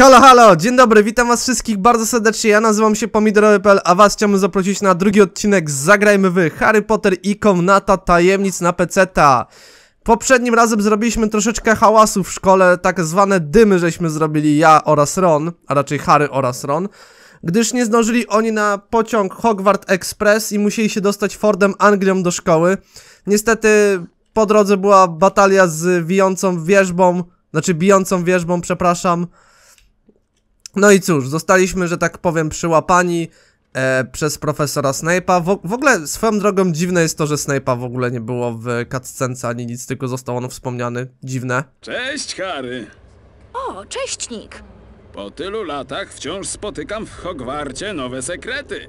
Halo, halo, dzień dobry, witam was wszystkich bardzo serdecznie, ja nazywam się Pomidorowy.pl, a was chciałbym zaprosić na drugi odcinek Zagrajmy w Harry Potter i Komnata Tajemnic na PC-ta. Poprzednim razem zrobiliśmy troszeczkę hałasu w szkole, tak zwane dymy żeśmy zrobili ja oraz Ron, a raczej Harry oraz Ron, gdyż nie zdążyli oni na pociąg Hogwarts Express i musieli się dostać Fordem Anglią do szkoły. Niestety po drodze była batalia z wijącą wierzbą, znaczy bijącą wierzbą, przepraszam, no i cóż, zostaliśmy, że tak powiem, przyłapani e, przez profesora Snape'a. W, w ogóle swoją drogą dziwne jest to, że Snape'a w ogóle nie było w cutscence ani nic, tylko został on wspomniany. Dziwne. Cześć, Harry! O, cześć Nick. Po tylu latach wciąż spotykam w Hogwarcie nowe sekrety.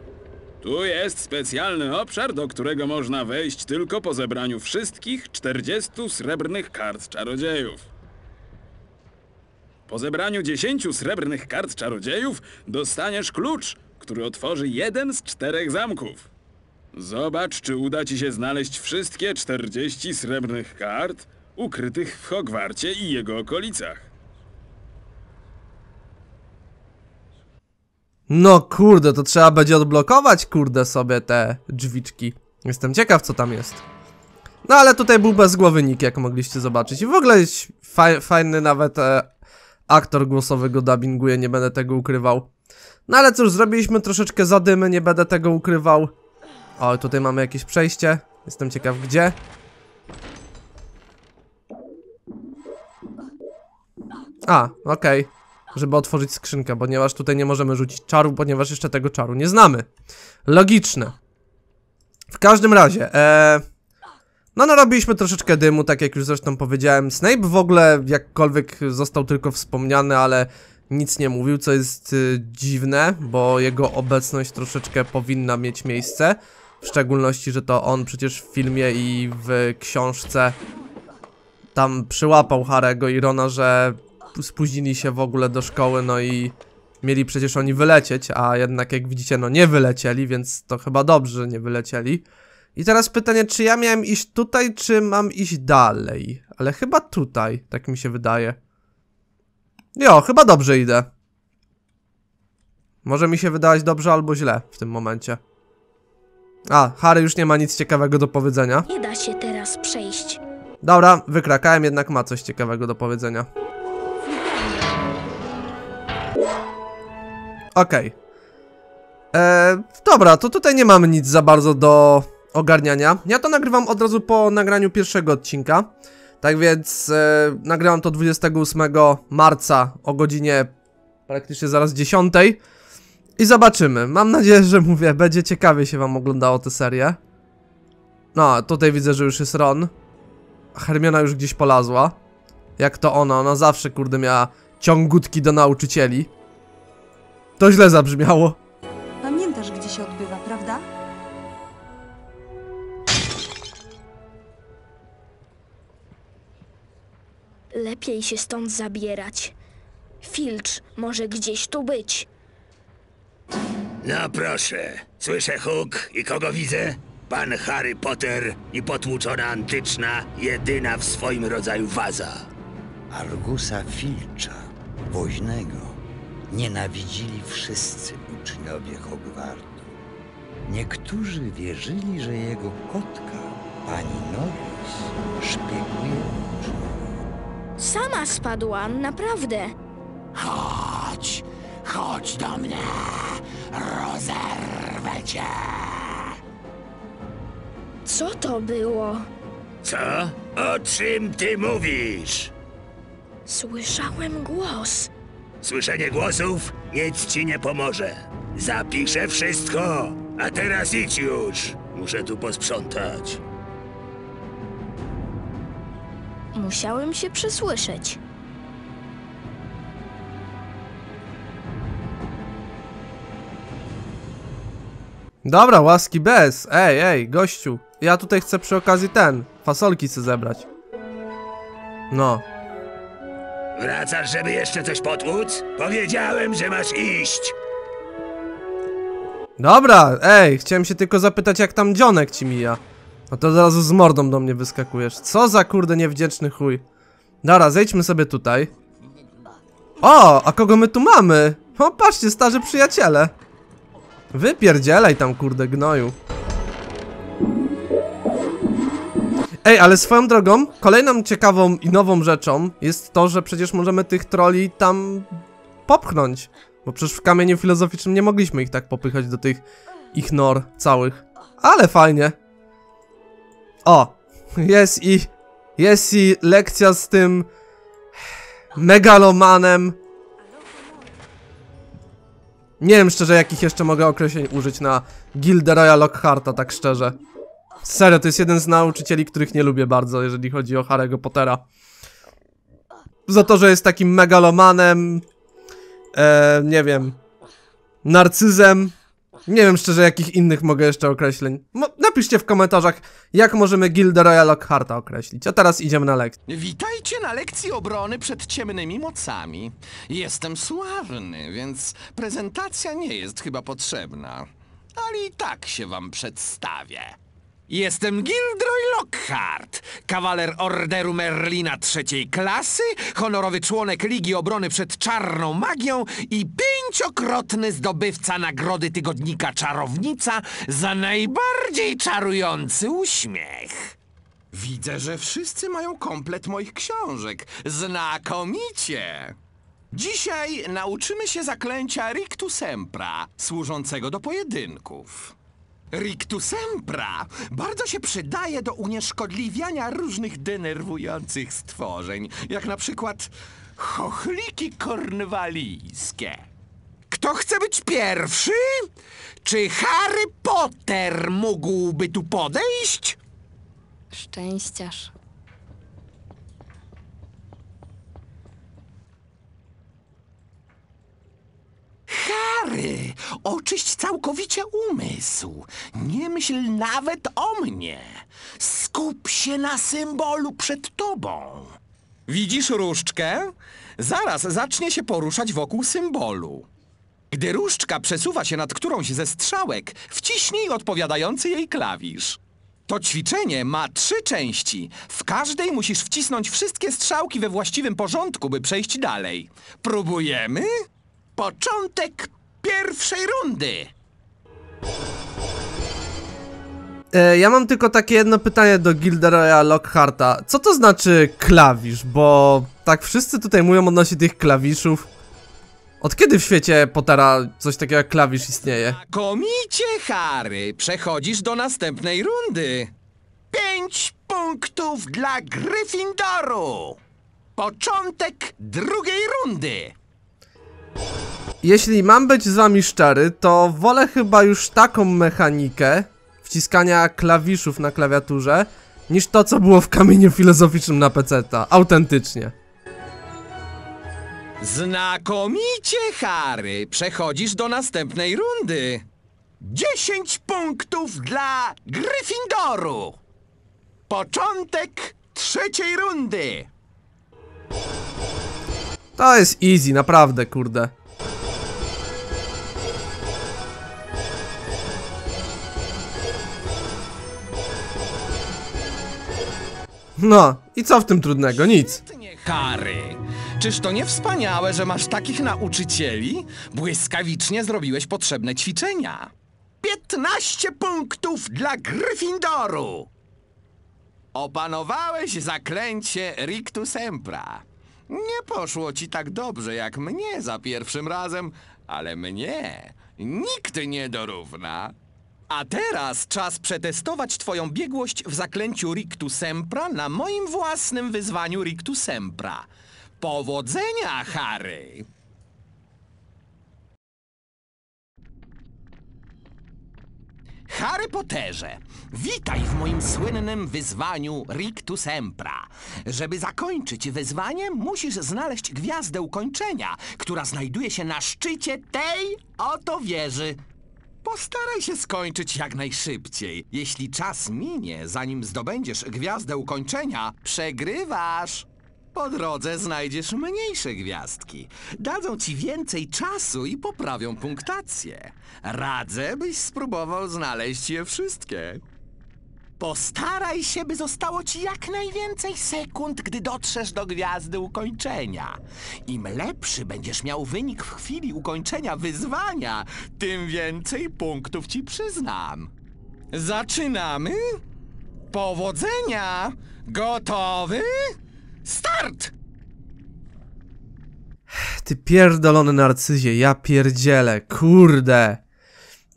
Tu jest specjalny obszar, do którego można wejść tylko po zebraniu wszystkich 40 srebrnych kart czarodziejów. Po zebraniu 10 srebrnych kart czarodziejów dostaniesz klucz, który otworzy jeden z czterech zamków. Zobacz, czy uda ci się znaleźć wszystkie 40 srebrnych kart ukrytych w Hogwarcie i jego okolicach. No kurde, to trzeba będzie odblokować, kurde, sobie te drzwiczki. Jestem ciekaw, co tam jest. No ale tutaj był bez głowy nick, jak mogliście zobaczyć. I w ogóle faj, fajny nawet e, aktor głosowy go dubbinguje, nie będę tego ukrywał. No ale cóż, zrobiliśmy troszeczkę zadymy, nie będę tego ukrywał. O, tutaj mamy jakieś przejście. Jestem ciekaw gdzie. A, okej. Żeby otworzyć skrzynkę, ponieważ tutaj nie możemy rzucić czaru, ponieważ jeszcze tego czaru nie znamy. Logiczne. W każdym razie, eee... No narobiliśmy troszeczkę dymu, tak jak już zresztą powiedziałem. Snape w ogóle jakkolwiek został tylko wspomniany, ale nic nie mówił, co jest y, dziwne, bo jego obecność troszeczkę powinna mieć miejsce. W szczególności, że to on przecież w filmie i w książce tam przyłapał Harego i Rona, że spóźnili się w ogóle do szkoły, no i mieli przecież oni wylecieć, a jednak jak widzicie, no nie wylecieli, więc to chyba dobrze, że nie wylecieli. I teraz pytanie, czy ja miałem iść tutaj, czy mam iść dalej? Ale chyba tutaj, tak mi się wydaje. Jo, chyba dobrze idę. Może mi się wydawać dobrze albo źle w tym momencie. A, Harry już nie ma nic ciekawego do powiedzenia. Nie da się teraz przejść. Dobra, wykrakałem, jednak ma coś ciekawego do powiedzenia. Okej. Eee, dobra, to tutaj nie mamy nic za bardzo do ogarniania. Ja to nagrywam od razu po nagraniu pierwszego odcinka. Tak więc e, nagrałem to 28 marca o godzinie praktycznie zaraz 10. I zobaczymy. Mam nadzieję, że mówię, będzie ciekawie się wam oglądało tę serię. No, tutaj widzę, że już jest Ron. Hermiona już gdzieś polazła. Jak to ona? Ona zawsze, kurde, miała ciągutki do nauczycieli. To źle zabrzmiało. Lepiej się stąd zabierać. Filcz może gdzieś tu być. No proszę, słyszę huk i kogo widzę? Pan Harry Potter i potłuczona antyczna, jedyna w swoim rodzaju waza. Argusa Filcza, woźnego, nienawidzili wszyscy uczniowie Hogwartu. Niektórzy wierzyli, że jego kotka, pani Norris, szpieguje uczniów. Sama spadłam, naprawdę. Chodź, chodź do mnie, rozerwę cię. Co to było? Co? O czym ty mówisz? Słyszałem głos. Słyszenie głosów nic ci nie pomoże. Zapiszę wszystko, a teraz idź już. Muszę tu posprzątać. Musiałem się przesłyszeć. Dobra, łaski bez. Ej, ej, gościu. Ja tutaj chcę przy okazji ten, fasolki chcę zebrać. No. Wracasz, żeby jeszcze coś potłuc? Powiedziałem, że masz iść. Dobra, ej, chciałem się tylko zapytać jak tam dzionek ci mija. No to od razu z mordą do mnie wyskakujesz. Co za kurde niewdzięczny chuj. Dobra, zejdźmy sobie tutaj. O, a kogo my tu mamy? O, patrzcie, starzy przyjaciele. Wypierdzielaj tam, kurde, gnoju. Ej, ale swoją drogą, kolejną ciekawą i nową rzeczą jest to, że przecież możemy tych troli tam popchnąć. Bo przecież w kamieniu filozoficznym nie mogliśmy ich tak popychać do tych ich nor całych. Ale fajnie. O, jest i... Jest i lekcja z tym... Megalomanem. Nie wiem szczerze, jakich jeszcze mogę określeń użyć na Gilderoya Lockharta, tak szczerze. Serio, to jest jeden z nauczycieli, których nie lubię bardzo, jeżeli chodzi o Harry'ego Pottera. Za to, że jest takim megalomanem, e, nie wiem, narcyzem. Nie wiem szczerze, jakich innych mogę jeszcze określeń. Mo napiszcie w komentarzach, jak możemy Gilderoya Lockharta określić. A teraz idziemy na lekcję. Witajcie na lekcji obrony przed ciemnymi mocami. Jestem sławny, więc prezentacja nie jest chyba potrzebna. Ale i tak się wam przedstawię. Jestem Gilderoy Lockhart, kawaler Orderu Merlina trzeciej klasy, honorowy członek Ligi Obrony przed Czarną Magią i pięciokrotny zdobywca nagrody tygodnika Czarownica za najbardziej czarujący uśmiech. Widzę, że wszyscy mają komplet moich książek. Znakomicie! Dzisiaj nauczymy się zaklęcia Rictu Sempra, służącego do pojedynków. Rictu Sempra bardzo się przydaje do unieszkodliwiania różnych denerwujących stworzeń, jak na przykład chochliki kornwalijskie. Kto chce być pierwszy? Czy Harry Potter mógłby tu podejść? Szczęściarz. Harry, oczyść całkowicie umysł. Nie myśl nawet o mnie. Skup się na symbolu przed tobą. Widzisz różdżkę? Zaraz zacznie się poruszać wokół symbolu. Gdy różdżka przesuwa się nad którąś ze strzałek, wciśnij odpowiadający jej klawisz. To ćwiczenie ma trzy części. W każdej musisz wcisnąć wszystkie strzałki we właściwym porządku, by przejść dalej. Próbujemy? Początek pierwszej rundy. E, ja mam tylko takie jedno pytanie do Gilderoya Lockharta. Co to znaczy klawisz? Bo tak wszyscy tutaj mówią odnośnie tych klawiszów. Od kiedy w świecie Pottera coś takiego jak klawisz istnieje? Komicie, Harry. Przechodzisz do następnej rundy. Pięć punktów dla Gryffindoru. Początek drugiej rundy. Jeśli mam być z wami szczery, to wolę chyba już taką mechanikę wciskania klawiszów na klawiaturze, niż to, co było w kamieniu filozoficznym na PC-ta. Autentycznie. Znakomicie, Harry. Przechodzisz do następnej rundy. 10 punktów dla Gryffindoru. Początek trzeciej rundy. To jest easy, naprawdę, kurde. No, i co w tym trudnego? Nic. Harry. Czyż to nie wspaniałe, że masz takich nauczycieli? Błyskawicznie zrobiłeś potrzebne ćwiczenia. 15 punktów dla Gryffindoru. Opanowałeś zaklęcie Rictu Sempra. Nie poszło ci tak dobrze jak mnie za pierwszym razem, ale mnie nikt nie dorówna. A teraz czas przetestować twoją biegłość w zaklęciu Rictu Sempra na moim własnym wyzwaniu Rictu Sempra. Powodzenia, Harry! Harry Potterze, witaj w moim słynnym wyzwaniu Rictu Sempra. Żeby zakończyć wyzwanie, musisz znaleźć gwiazdę ukończenia, która znajduje się na szczycie tej oto wieży. Postaraj się skończyć jak najszybciej. Jeśli czas minie, zanim zdobędziesz gwiazdę ukończenia, przegrywasz. Po drodze znajdziesz mniejsze gwiazdki. Dadzą ci więcej czasu i poprawią punktację. Radzę, byś spróbował znaleźć je wszystkie. Postaraj się, by zostało ci jak najwięcej sekund, gdy dotrzesz do gwiazdy ukończenia. Im lepszy będziesz miał wynik w chwili ukończenia wyzwania, tym więcej punktów ci przyznam. Zaczynamy? Powodzenia! Gotowy? Start! Ty pierdolony narcyzie, ja pierdzielę, kurde.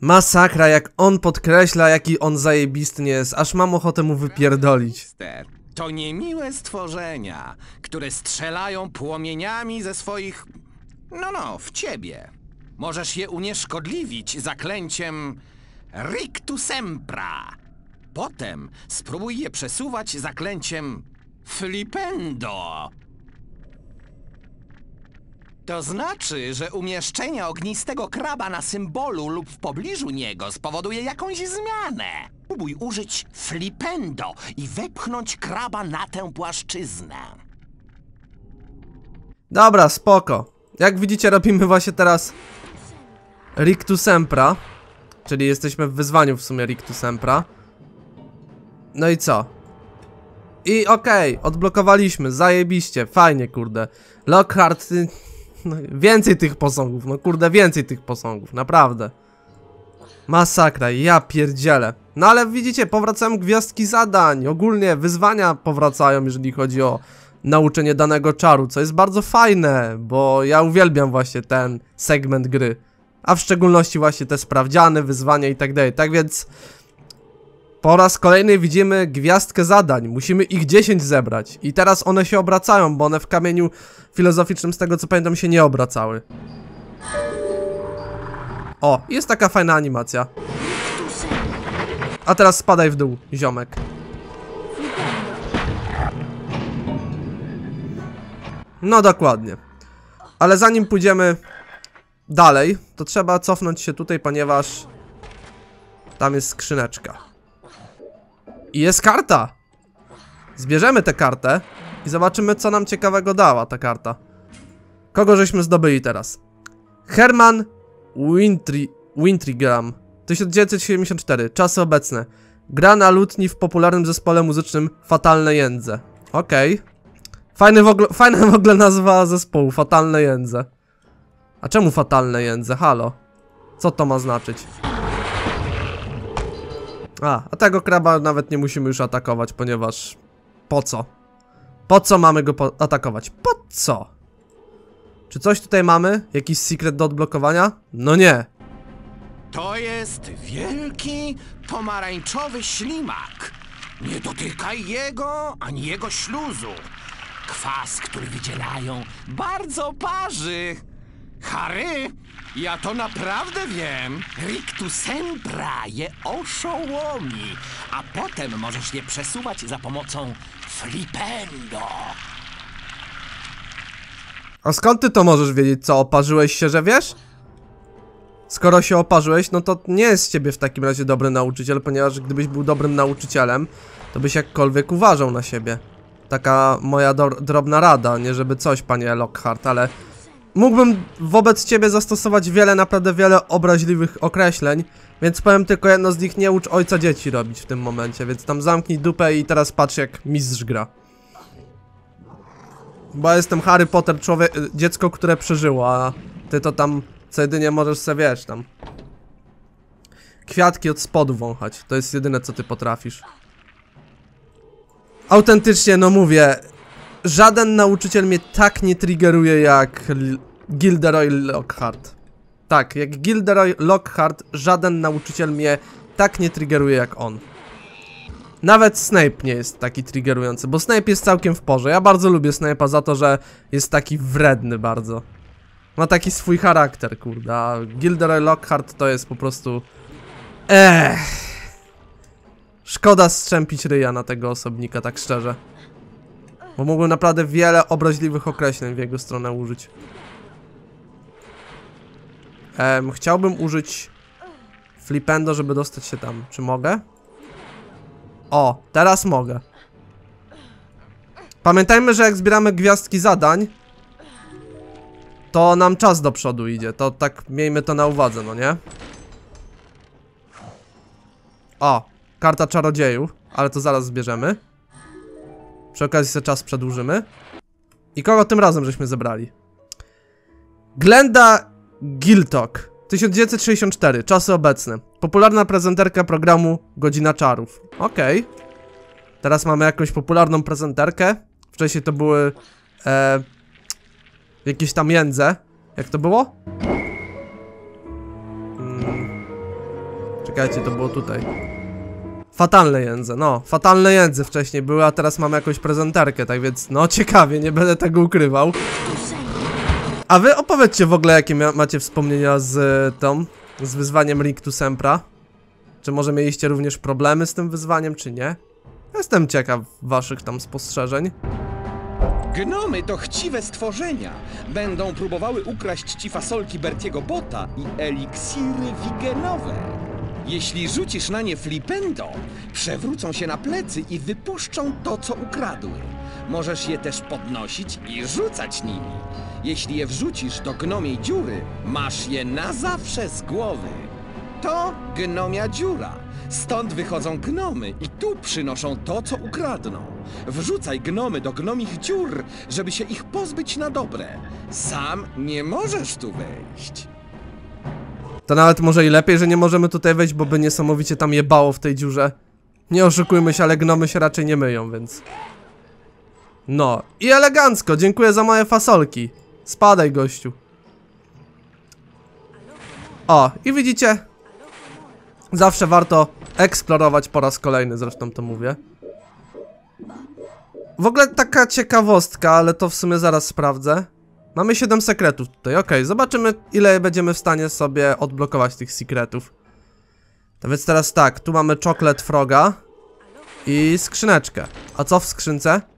Masakra, jak on podkreśla, jaki on zajebisty nie jest, aż mam ochotę mu wypierdolić. To niemiłe stworzenia, które strzelają płomieniami ze swoich. No, no, w ciebie. Możesz je unieszkodliwić zaklęciem Rictu Sempra. Potem spróbuj je przesuwać zaklęciem Flipendo. To znaczy, że umieszczenie ognistego kraba na symbolu lub w pobliżu niego spowoduje jakąś zmianę. Spróbuj użyć flipendo i wepchnąć kraba na tę płaszczyznę. Dobra, spoko. Jak widzicie, robimy właśnie teraz Rictu Sempra. Czyli jesteśmy w wyzwaniu w sumie Rictu Sempra. No i co? I okej, odblokowaliśmy, zajebiście, fajnie, kurde. Lockhart, ty... no, więcej tych posągów, no kurde, więcej tych posągów, naprawdę. Masakra, ja pierdzielę. No ale widzicie, powracają gwiazdki zadań, ogólnie wyzwania powracają, jeżeli chodzi o nauczenie danego czaru, co jest bardzo fajne, bo ja uwielbiam właśnie ten segment gry. A w szczególności właśnie te sprawdziany, wyzwania i tak dalej. Tak więc po raz kolejny widzimy gwiazdkę zadań. Musimy ich 10 zebrać. I teraz one się obracają, bo one w kamieniu filozoficznym, z tego co pamiętam, się nie obracały. O, jest taka fajna animacja. A teraz spadaj w dół, ziomek. No dokładnie. Ale zanim pójdziemy dalej, to trzeba cofnąć się tutaj, ponieważ tam jest skrzyneczka. I jest karta! Zbierzemy tę kartę i zobaczymy, co nam ciekawego dała ta karta. Kogo żeśmy zdobyli teraz? Herman Wintry, Wintrigram 1974, czasy obecne. Gra na lutni w popularnym zespole muzycznym Fatalne Jędze. Okej. Fajny w ogóle, fajna w ogóle nazwa zespołu, Fatalne Jędze. A czemu Fatalne Jędze? Halo? Co to ma znaczyć? A, a tego kraba nawet nie musimy już atakować, ponieważ... Po co? Po co mamy go atakować? Po co? Czy coś tutaj mamy? Jakiś secret do odblokowania? No nie. To jest wielki, pomarańczowy ślimak. Nie dotykaj jego ani jego śluzu. Kwas, który wydzielają, bardzo parzy. Harry, ja to naprawdę wiem. Rictu Sempra je oszołomi, a potem możesz je przesuwać za pomocą flipendo. A skąd ty to możesz wiedzieć, co? Oparzyłeś się, że wiesz? Skoro się oparzyłeś, no to nie jest z ciebie w takim razie dobry nauczyciel, ponieważ gdybyś był dobrym nauczycielem, to byś jakkolwiek uważał na siebie. Taka moja drobna rada, nie żeby coś, panie Lockhart, ale mógłbym wobec ciebie zastosować wiele, naprawdę wiele obraźliwych określeń, więc powiem tylko jedno z nich, nie ucz ojca dzieci robić w tym momencie, więc tam zamknij dupę i teraz patrz jak mistrz gra. Bo ja jestem Harry Potter, człowiek, dziecko, które przeżyło, a ty to tam co jedynie możesz sobie, wiesz, tam kwiatki od spodu wąchać. To jest jedyne, co ty potrafisz. Autentycznie, no mówię, żaden nauczyciel mnie tak nie triggeruje jak Gilderoy Lockhart. Tak, jak Gilderoy Lockhart, żaden nauczyciel mnie tak nie triggeruje jak on. Nawet Snape nie jest taki triggerujący, bo Snape jest całkiem w porze. Ja bardzo lubię Snape'a za to, że jest taki wredny bardzo. Ma taki swój charakter, kurde, a Gilderoy Lockhart to jest po prostu... Ech. Szkoda strzępić ryja na tego osobnika, tak szczerze. Bo mógłbym naprawdę wiele obraźliwych określeń w jego stronę użyć. Em, chciałbym użyć flipendo, żeby dostać się tam. Czy mogę? O, teraz mogę. Pamiętajmy, że jak zbieramy gwiazdki zadań, to nam czas do przodu idzie. To tak miejmy to na uwadze, no nie? O, karta czarodziejów. ale to zaraz zbierzemy. Przy okazji sobie czas przedłużymy. I kogo tym razem żeśmy zebrali? Glenda Giltok, 1964, czasy obecne. Popularna prezenterka programu Godzina Czarów. Okej. Teraz mamy jakąś popularną prezenterkę. Wcześniej to były e, jakieś tam jędze. Jak to było? Mm. Czekajcie, to było tutaj. Fatalne jędze, no, fatalne jędze wcześniej były, a teraz mamy jakąś prezenterkę, tak więc, no ciekawie, nie będę tego ukrywał. A wy opowiedzcie w ogóle, jakie macie wspomnienia z e, tą, z wyzwaniem Ring to Sempra. Czy może mieliście również problemy z tym wyzwaniem, czy nie? Jestem ciekaw waszych tam spostrzeżeń. Gnomy to chciwe stworzenia. Będą próbowały ukraść ci fasolki Bertiego Bota i eliksiry wigenowe. Jeśli rzucisz na nie flipendo, przewrócą się na plecy i wypuszczą to, co ukradły. Możesz je też podnosić i rzucać nimi. Jeśli je wrzucisz do gnomiej dziury, masz je na zawsze z głowy. To gnomia dziura. Stąd wychodzą gnomy i tu przynoszą to, co ukradną. Wrzucaj gnomy do gnomich dziur, żeby się ich pozbyć na dobre. Sam nie możesz tu wejść. To nawet może i lepiej, że nie możemy tutaj wejść, bo by niesamowicie tam jebało w tej dziurze. Nie oszukujmy się, ale gnomy się raczej nie myją, więc... No, i elegancko, dziękuję za moje fasolki. Spadaj, gościu. O, i widzicie? Zawsze warto eksplorować po raz kolejny, zresztą to mówię. W ogóle taka ciekawostka, ale to w sumie zaraz sprawdzę. Mamy 7 sekretów tutaj, okej, zobaczymy ile będziemy w stanie sobie odblokować tych sekretów. To więc teraz tak, tu mamy czoklet froga i skrzyneczkę. A co w skrzynce?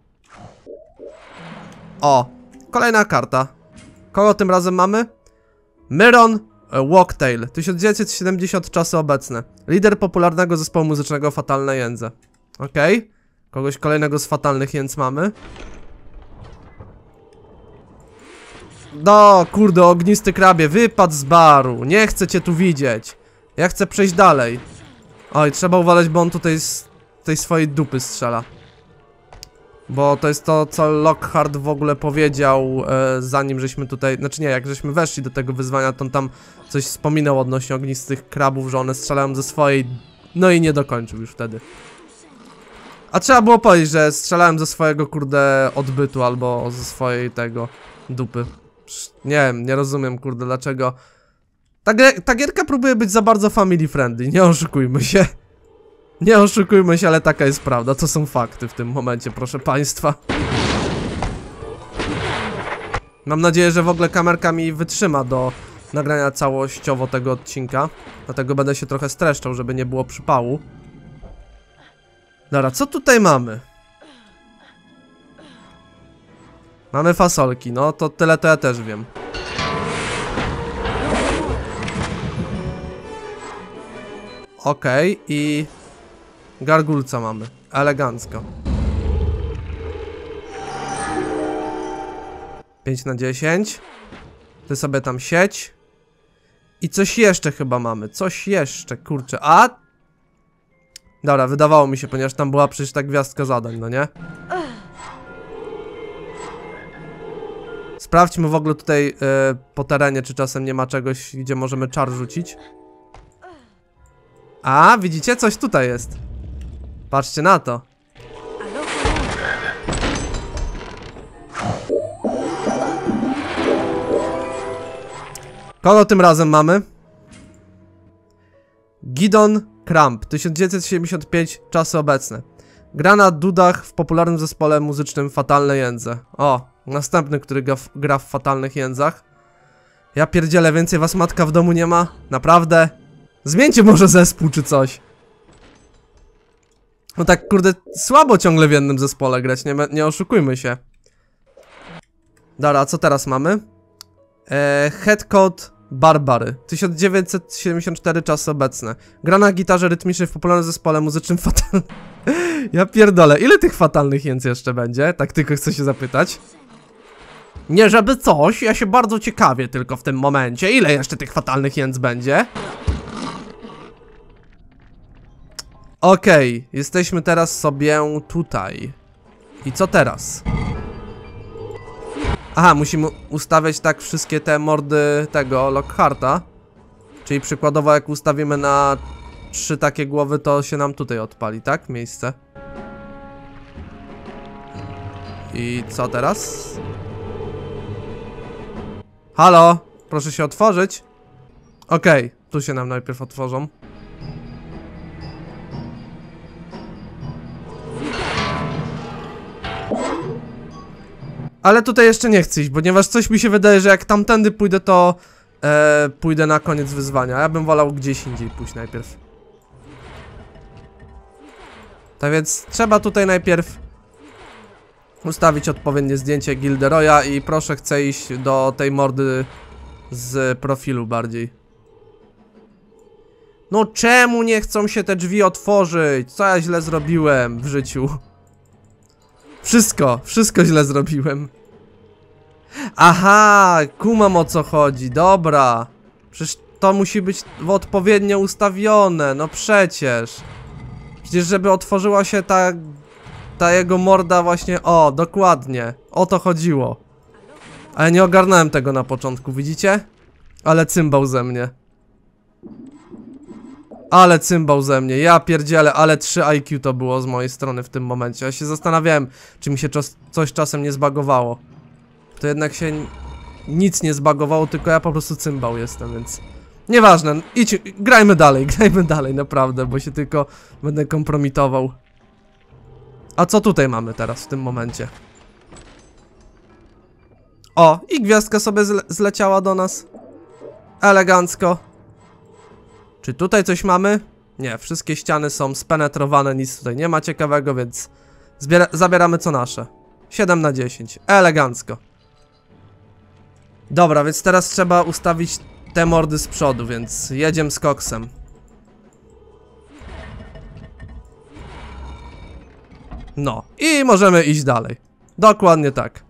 O, kolejna karta. Kogo tym razem mamy? Myron e, Walktail, 1970 czasy obecne. Lider popularnego zespołu muzycznego Fatalne Jędze. Okej. Kogoś kolejnego z fatalnych jędz mamy. No, kurde, ognisty krabie, wypadł z baru. Nie chcę cię tu widzieć. Ja chcę przejść dalej. Oj, trzeba uważać, bo on tutaj z tej swojej dupy strzela. Bo to jest to, co Lockhart w ogóle powiedział, e, zanim żeśmy tutaj, znaczy nie, jak żeśmy weszli do tego wyzwania, to on tam coś wspominał odnośnie ognistych krabów, że one strzelają ze swojej, no i nie dokończył już wtedy. A trzeba było powiedzieć, że strzelałem ze swojego, kurde, odbytu, albo ze swojej tego, dupy. Nie wiem, nie rozumiem, kurde, dlaczego. Ta, ta gierka próbuje być za bardzo family friendly, nie oszukujmy się. Nie oszukujmy się, ale taka jest prawda. To są fakty w tym momencie, proszę państwa. Mam nadzieję, że w ogóle kamerka mi wytrzyma do nagrania całościowo tego odcinka. Dlatego będę się trochę streszczał, żeby nie było przypału. Dobra, co tutaj mamy? Mamy fasolki, no to tyle to ja też wiem. Okej, i gargulca mamy. Elegancko. 5 na 10. Ty sobie tam sieć. I coś jeszcze chyba mamy. Coś jeszcze, kurczę. A! Dobra, wydawało mi się, ponieważ tam była przecież ta gwiazdka zadań, no nie? Sprawdźmy w ogóle tutaj e, po terenie, czy czasem nie ma czegoś, gdzie możemy czar rzucić. A, widzicie? Coś tutaj jest. Patrzcie na to. Kogo tym razem mamy? Gidon Kramp, 1975, czasy obecne. Gra na dudach w popularnym zespole muzycznym Fatalne Jędze. O, następny, który gra w, gra w Fatalnych Jędzach. Ja pierdzielę, więcej was matka w domu nie ma? Naprawdę? Zmieńcie może zespół czy coś. No tak, kurde, słabo ciągle w jednym zespole grać, nie, nie oszukujmy się. Dobra, a co teraz mamy? Eee, Headcode Barbary, 1974 czasy obecne. Gra na gitarze rytmicznej w popularnym zespole muzycznym Fatal... ja pierdolę, ile tych fatalnych jęc jeszcze będzie? Tak tylko chcę się zapytać. Nie żeby coś, ja się bardzo ciekawię tylko w tym momencie. Ile jeszcze tych fatalnych jęc będzie? Okej, jesteśmy teraz sobie tutaj. I co teraz? Aha, musimy ustawiać tak wszystkie te mordy tego Lockharta. Czyli przykładowo jak ustawimy na trzy takie głowy, to się nam tutaj odpali, tak? Miejsce. I co teraz? Halo? Proszę się otworzyć. Okej, tu się nam najpierw otworzą. Ale tutaj jeszcze nie chcę iść, ponieważ coś mi się wydaje, że jak tamtędy pójdę, to e, pójdę na koniec wyzwania. Ja bym wolał gdzieś indziej pójść najpierw. Tak więc trzeba tutaj najpierw ustawić odpowiednie zdjęcie Gilderoya i proszę chcę iść do tej mordy z profilu bardziej. No czemu nie chcą się te drzwi otworzyć? Co ja źle zrobiłem w życiu? Wszystko, wszystko źle zrobiłem. Aha, kumam o co chodzi, dobra. Przecież to musi być odpowiednio ustawione, no przecież. Przecież żeby otworzyła się ta, ta jego morda właśnie, o, dokładnie. O to chodziło. Ale nie ogarnąłem tego na początku, widzicie? Ale cymbał ze mnie. Ale cymbał ze mnie, ja pierdzielę, ale 3 IQ to było z mojej strony w tym momencie. Ja się zastanawiałem, czy mi się coś czasem nie zbagowało. To jednak się nic nie zbagowało, tylko ja po prostu cymbał jestem, więc... Nieważne, idź, grajmy dalej, grajmy dalej, naprawdę, bo się tylko będę kompromitował. A co tutaj mamy teraz w tym momencie? O, i gwiazdka sobie zle zleciała do nas. Elegancko. Czy tutaj coś mamy? Nie, wszystkie ściany są spenetrowane, nic tutaj nie ma ciekawego, więc zabieramy co nasze. 7 na 10. Elegancko. Dobra, więc teraz trzeba ustawić te mordy z przodu, więc jedziemy z koksem. No, i możemy iść dalej. Dokładnie tak.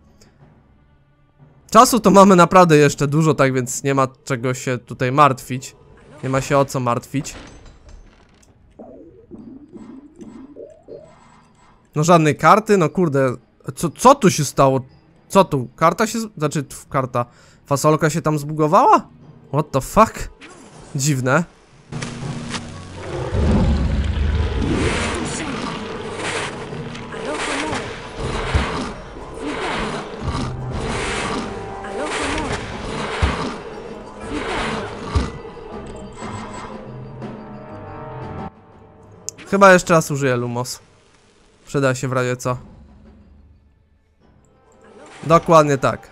Czasu to mamy naprawdę jeszcze dużo, tak więc nie ma czego się tutaj martwić. Nie ma się o co martwić. No żadnej karty, no kurde. Co, co tu się stało? Co tu? Karta się... Znaczy, karta. Fasolka się tam zbugowała? What the fuck? Dziwne. Chyba jeszcze raz użyję Lumos. Przyda się w razie co. Dokładnie tak.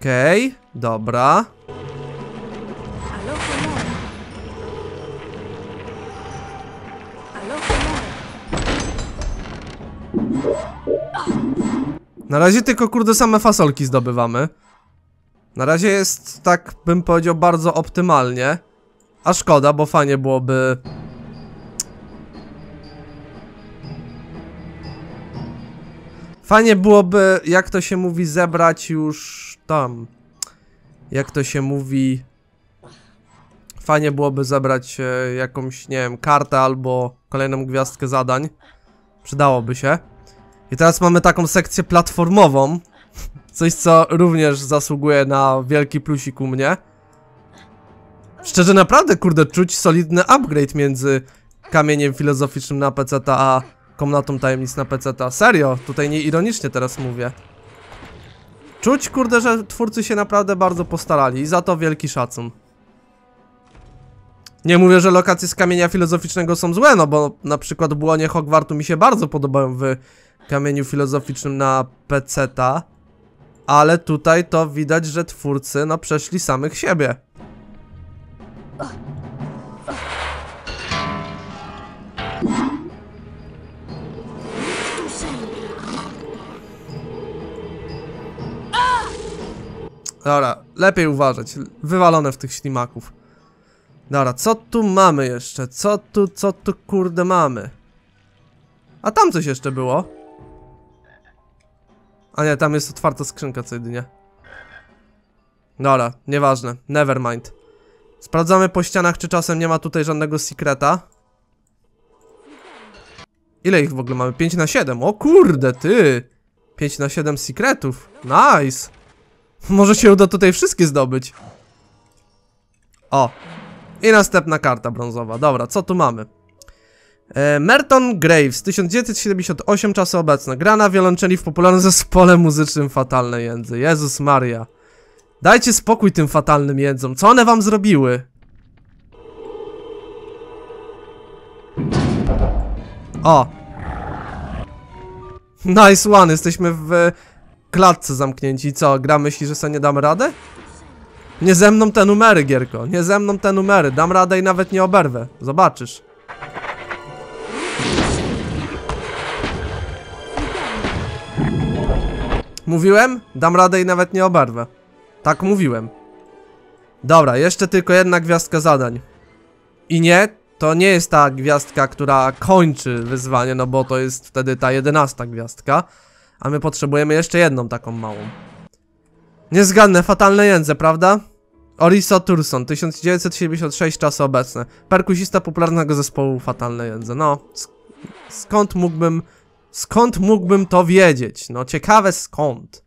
Okej, okay, dobra. Na razie tylko kurde same fasolki zdobywamy. Na razie jest, tak bym powiedział, bardzo optymalnie. A szkoda, bo fajnie byłoby... Fajnie byłoby, jak to się mówi, zebrać już tam. Jak to się mówi... Fajnie byłoby zebrać e, jakąś, nie wiem, kartę albo kolejną gwiazdkę zadań. Przydałoby się. I teraz mamy taką sekcję platformową. Coś, co również zasługuje na wielki plusik u mnie. Szczerze, naprawdę, kurde, czuć solidny upgrade między kamieniem filozoficznym na PC a komnatą tajemnic na PC. Serio, tutaj nie ironicznie teraz mówię. Czuć, kurde, że twórcy się naprawdę bardzo postarali i za to wielki szacun. Nie mówię, że lokacje z kamienia filozoficznego są złe, no bo na przykład błonie Hogwartu mi się bardzo podobają w kamieniu filozoficznym na PC. -ta. Ale tutaj to widać, że twórcy no przeszli samych siebie. Dobra, lepiej uważać. Wywalone w tych ślimaków. Dobra, co tu mamy jeszcze? Co tu, co tu kurde mamy? A tam coś jeszcze było? A nie, tam jest otwarta skrzynka co jedynie. Dobra, nieważne. Nevermind. Sprawdzamy po ścianach, czy czasem nie ma tutaj żadnego secreta. Ile ich w ogóle mamy? 5 na 7. O kurde, ty! 5 na 7 secretów. Nice! Może się uda tutaj wszystkie zdobyć. O! I następna karta brązowa. Dobra, co tu mamy? E, Merton Graves, 1978 czasy obecne. Gra na wiolonczeli w popularnym zespole muzycznym Fatalne Jędzy. Jezus Maria. Dajcie spokój tym fatalnym jędzom. Co one wam zrobiły? O! Nice one, jesteśmy w klatce zamknięci. Co, gra myśli, że sobie nie dam radę? Nie ze mną te numery, Gierko. Nie ze mną te numery. Dam radę i nawet nie oberwę. Zobaczysz. Mówiłem? Dam radę i nawet nie oberwę. Tak mówiłem. Dobra, jeszcze tylko jedna gwiazdka zadań. I nie, to nie jest ta gwiazdka, która kończy wyzwanie, no bo to jest wtedy ta jedenasta gwiazdka. A my potrzebujemy jeszcze jedną taką małą. Nie zgadnę, fatalne jędze, prawda? Oriso Turson, 1976 czasy obecne. Perkusista popularnego zespołu Fatalne Jędze. No, sk skąd mógłbym... Skąd mógłbym to wiedzieć? No, ciekawe skąd.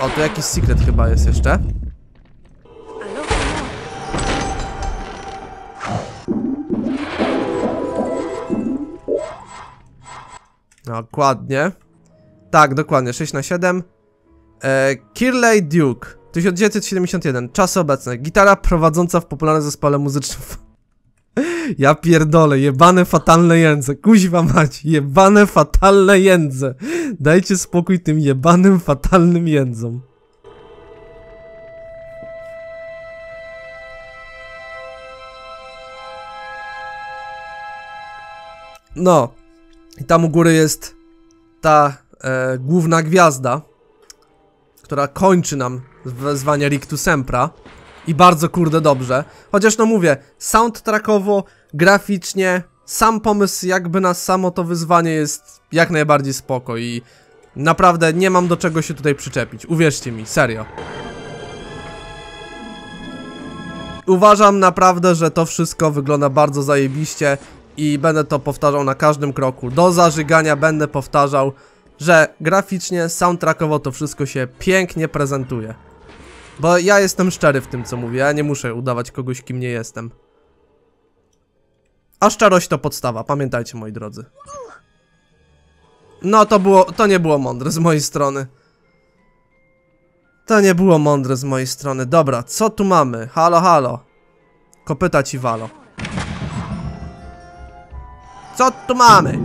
O, tu jakiś secret chyba jest jeszcze. Dokładnie. Tak, dokładnie, 6 na 7 e, Kirley Duke 1971, czasy obecne Gitara prowadząca w popularnym zespole muzycznym. Ja pierdolę, jebane fatalne jędze. Kuźwa mać, jebane fatalne jędze. Dajcie spokój tym jebanym fatalnym jędzom. No I tam u góry jest ta e, główna gwiazda, która kończy nam wezwanie Rictu Sempra. I bardzo kurde dobrze. Chociaż no mówię, soundtrackowo, graficznie, sam pomysł jakby na samo to wyzwanie jest jak najbardziej spoko i naprawdę nie mam do czego się tutaj przyczepić. Uwierzcie mi, serio. Uważam naprawdę, że to wszystko wygląda bardzo zajebiście i będę to powtarzał na każdym kroku. Do zażygania będę powtarzał, że graficznie, soundtrackowo to wszystko się pięknie prezentuje. Bo ja jestem szczery w tym, co mówię, ja nie muszę udawać kogoś, kim nie jestem. A szczerość to podstawa, pamiętajcie moi drodzy. No to było, to nie było mądre z mojej strony. To nie było mądre z mojej strony. Dobra, co tu mamy? Halo, halo. Kopyta ci walo. Co tu mamy?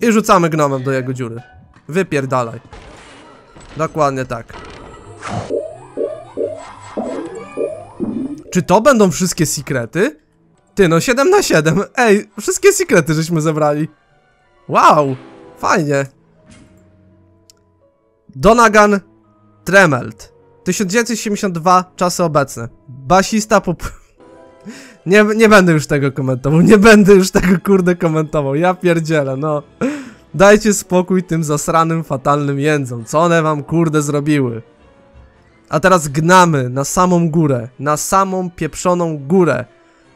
I rzucamy gnomem do jego dziury. Wypierdalaj. Dokładnie tak. Czy to będą wszystkie sekrety? Ty, no 7 na 7. Ej, wszystkie sekrety żeśmy zebrali. Wow, fajnie. Donagan Tremelt. 1972, czasy obecne. Basista pop... Nie, nie będę już tego komentował, nie będę już tego kurde komentował, ja pierdzielę, no. Dajcie spokój tym zasranym, fatalnym jędzom, co one wam kurde zrobiły. A teraz gnamy na samą górę, na samą pieprzoną górę,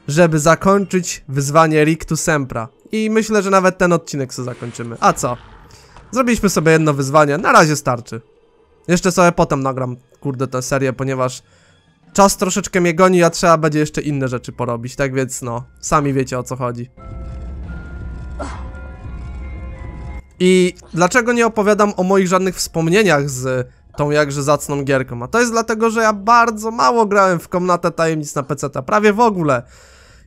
żeby zakończyć wyzwanie Rictu Sempra. I myślę, że nawet ten odcinek sobie zakończymy. A co? Zrobiliśmy sobie jedno wyzwanie, na razie starczy. Jeszcze sobie potem nagram, kurde, tę serię, ponieważ czas troszeczkę mnie goni, a trzeba będzie jeszcze inne rzeczy porobić, tak więc no, sami wiecie o co chodzi. I dlaczego nie opowiadam o moich żadnych wspomnieniach z tą jakże zacną gierką? A to jest dlatego, że ja bardzo mało grałem w Komnatę Tajemnic na PC, prawie w ogóle.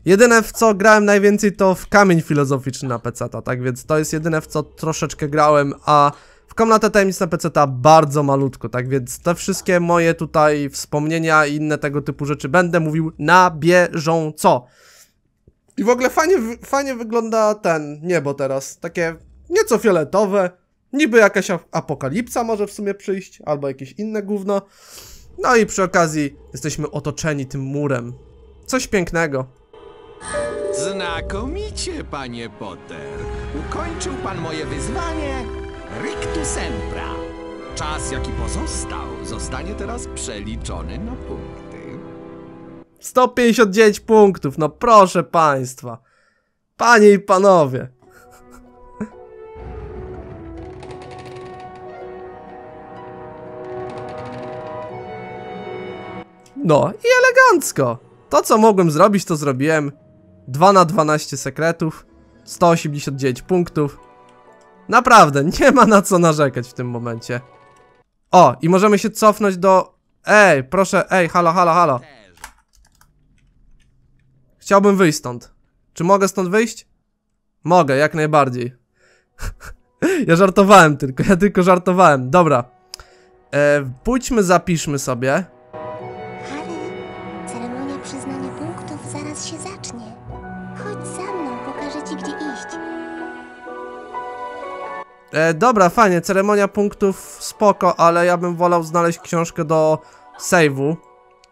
Jedyne w co grałem najwięcej to w Kamień Filozoficzny na PC, tak więc to jest jedyne w co troszeczkę grałem, a w Komnatę Tajemnic na PC bardzo malutko, tak więc te wszystkie moje tutaj wspomnienia i inne tego typu rzeczy będę mówił na bieżąco. I w ogóle fajnie, fajnie wygląda ten niebo teraz, takie nieco fioletowe, niby jakaś ap- apokalipsa może w sumie przyjść, albo jakieś inne gówno. No i przy okazji jesteśmy otoczeni tym murem. Coś pięknego. Znakomicie, panie Potter. Ukończył pan moje wyzwanie Rictu Sempra. Czas, jaki pozostał, zostanie teraz przeliczony na punkty. 159 punktów, no proszę państwa. Panie i panowie. No i elegancko. To co mogłem zrobić, to zrobiłem. 2 na 12 sekretów. 189 punktów. Naprawdę, nie ma na co narzekać w tym momencie. O, i możemy się cofnąć do... Ej, proszę, ej, halo, halo, halo. Chciałbym wyjść stąd. Czy mogę stąd wyjść? Mogę, jak najbardziej. ja żartowałem tylko, ja tylko żartowałem. Dobra. E, pójdźmy, zapiszmy sobie. E, dobra, fajnie, ceremonia punktów spoko, ale ja bym wolał znaleźć książkę do save'u.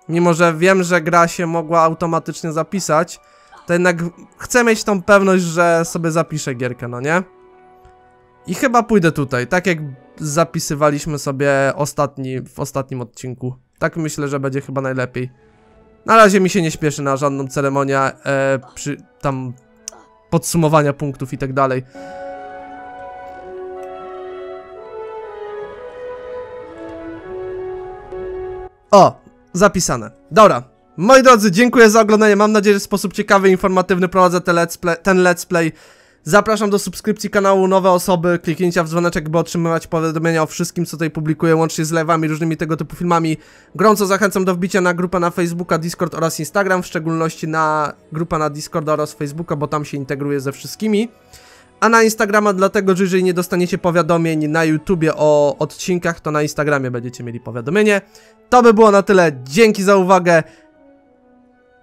Mimo, że wiem, że gra się mogła automatycznie zapisać, to jednak chcę mieć tą pewność, że sobie zapiszę gierkę, no nie? I chyba pójdę tutaj, tak jak zapisywaliśmy sobie ostatni, w ostatnim odcinku. Tak myślę, że będzie chyba najlepiej. Na razie mi się nie śpieszy na żadną ceremonię e, przy tam podsumowania punktów i tak dalej. O, zapisane. Dobra. Moi drodzy, dziękuję za oglądanie. Mam nadzieję, że w sposób ciekawy i informatywny prowadzę te let's play, ten let's play. Zapraszam do subskrypcji kanału nowe osoby, kliknięcia w dzwoneczek, by otrzymywać powiadomienia o wszystkim, co tutaj publikuję, łącznie z live'ami, różnymi tego typu filmami. Gorąco zachęcam do wbicia na grupę na Facebooka, Discord oraz Instagram, w szczególności na grupę na Discorda oraz Facebooka, bo tam się integruję ze wszystkimi. A na Instagrama dlatego, że jeżeli nie dostaniecie powiadomień na YouTubie o odcinkach, to na Instagramie będziecie mieli powiadomienie. To by było na tyle. Dzięki za uwagę.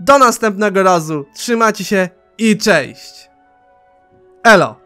Do następnego razu. Trzymajcie się i cześć. Elo.